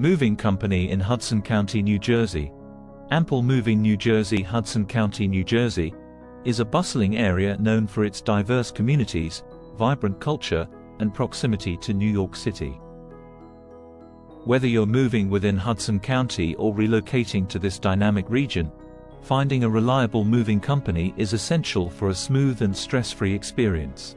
Moving Company in Hudson County, New Jersey. Ample Moving New Jersey Hudson County, New Jersey, is a bustling area known for its diverse communities, vibrant culture, and proximity to New York City. Whether you're moving within Hudson County or relocating to this dynamic region, finding a reliable moving company is essential for a smooth and stress-free experience.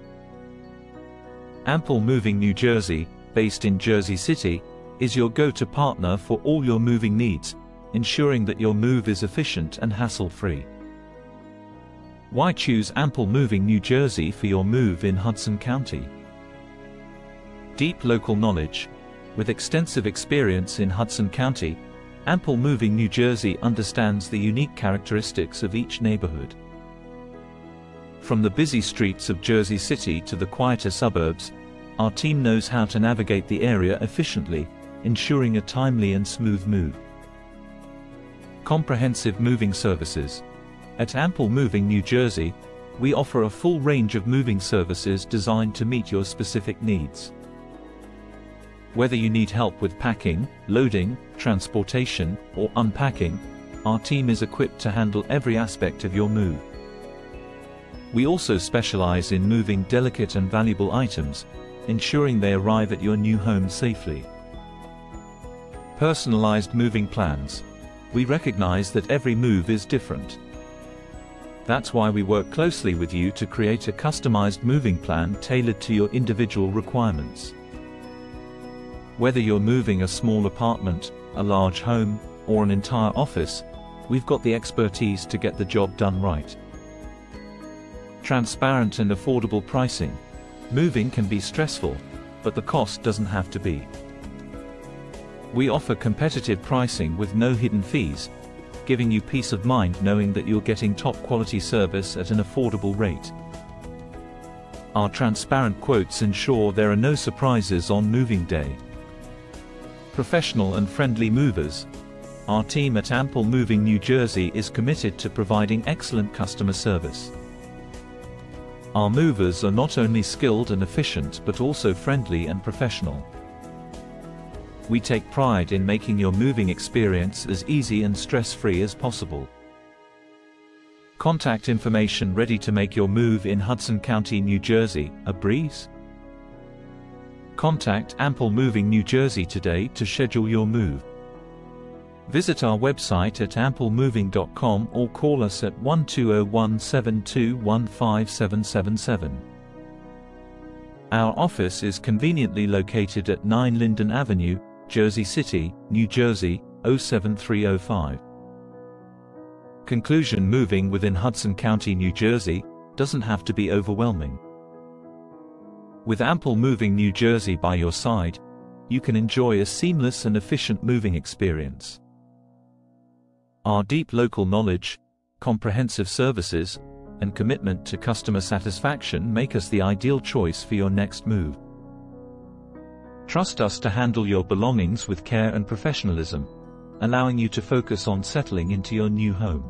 Ample Moving New Jersey, based in Jersey City, is your go-to partner for all your moving needs, ensuring that your move is efficient and hassle-free. Why choose Ample Moving New Jersey for your move in Hudson County? Deep local knowledge. With extensive experience in Hudson County, Ample Moving New Jersey understands the unique characteristics of each neighborhood. From the busy streets of Jersey City to the quieter suburbs, our team knows how to navigate the area efficiently, ensuring a timely and smooth move. Comprehensive moving services. At Ample Moving New Jersey, we offer a full range of moving services designed to meet your specific needs. Whether you need help with packing, loading, transportation, or unpacking, our team is equipped to handle every aspect of your move. We also specialize in moving delicate and valuable items, ensuring they arrive at your new home safely. Personalized moving plans. We recognize that every move is different. That's why we work closely with you to create a customized moving plan tailored to your individual requirements. Whether you're moving a small apartment, a large home, or an entire office, we've got the expertise to get the job done right. Transparent and affordable pricing. Moving can be stressful, but the cost doesn't have to be. We offer competitive pricing with no hidden fees, giving you peace of mind knowing that you're getting top quality service at an affordable rate. Our transparent quotes ensure there are no surprises on moving day. Professional and friendly movers. Our team at Ample Moving New Jersey is committed to providing excellent customer service. Our movers are not only skilled and efficient but also friendly and professional. We take pride in making your moving experience as easy and stress-free as possible. Contact information ready to make your move in Hudson County, New Jersey, a breeze? Contact Ample Moving New Jersey today to schedule your move. Visit our website at amplemoving.com or call us at 120172157777. Our office is conveniently located at 9 Linden Avenue, Jersey City, New Jersey, 07305. Conclusion Moving within Hudson County, New Jersey, doesn't have to be overwhelming. With Ample Moving New Jersey by your side, you can enjoy a seamless and efficient moving experience. Our deep local knowledge, comprehensive services, and commitment to customer satisfaction make us the ideal choice for your next move. Trust us to handle your belongings with care and professionalism, allowing you to focus on settling into your new home.